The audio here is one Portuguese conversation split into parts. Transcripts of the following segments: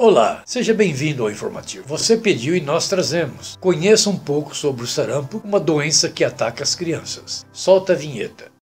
Olá, seja bem-vindo ao informativo. Você pediu e nós trazemos. Conheça um pouco sobre o sarampo, uma doença que ataca as crianças. Solta a vinheta.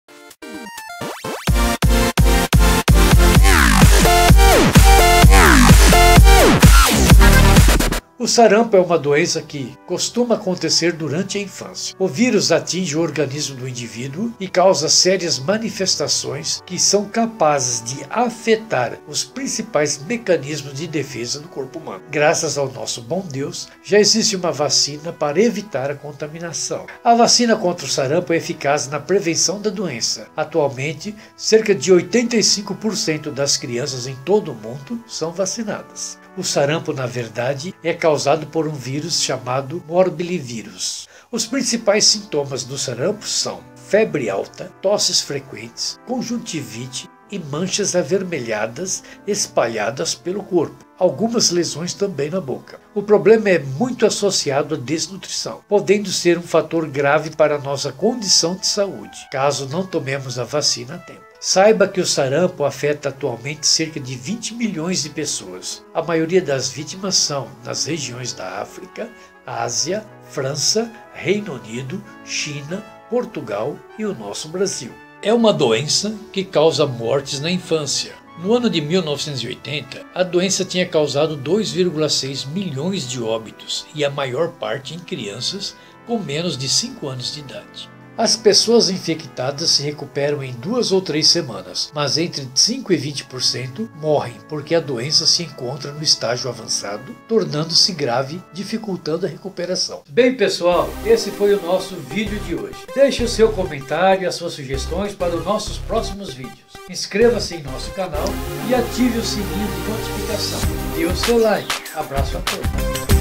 O sarampo é uma doença que costuma acontecer durante a infância. O vírus atinge o organismo do indivíduo e causa sérias manifestações que são capazes de afetar os principais mecanismos de defesa do corpo humano. Graças ao nosso bom Deus, já existe uma vacina para evitar a contaminação. A vacina contra o sarampo é eficaz na prevenção da doença. Atualmente, cerca de 85% das crianças em todo o mundo são vacinadas. O sarampo, na verdade, é causado por um vírus chamado morbilivírus. Os principais sintomas do sarampo são febre alta, tosses frequentes, conjuntivite e manchas avermelhadas espalhadas pelo corpo. Algumas lesões também na boca. O problema é muito associado à desnutrição, podendo ser um fator grave para a nossa condição de saúde, caso não tomemos a vacina a tempo. Saiba que o sarampo afeta atualmente cerca de 20 milhões de pessoas. A maioria das vítimas são nas regiões da África, Ásia, França, Reino Unido, China, Portugal e o nosso Brasil. É uma doença que causa mortes na infância. No ano de 1980, a doença tinha causado 2,6 milhões de óbitos e a maior parte em crianças com menos de 5 anos de idade. As pessoas infectadas se recuperam em duas ou três semanas, mas entre 5 e 20% morrem porque a doença se encontra no estágio avançado, tornando-se grave, dificultando a recuperação. Bem, pessoal, esse foi o nosso vídeo de hoje. Deixe o seu comentário e as suas sugestões para os nossos próximos vídeos. Inscreva-se em nosso canal e ative o sininho de notificação. Dê o seu like. Abraço a todos.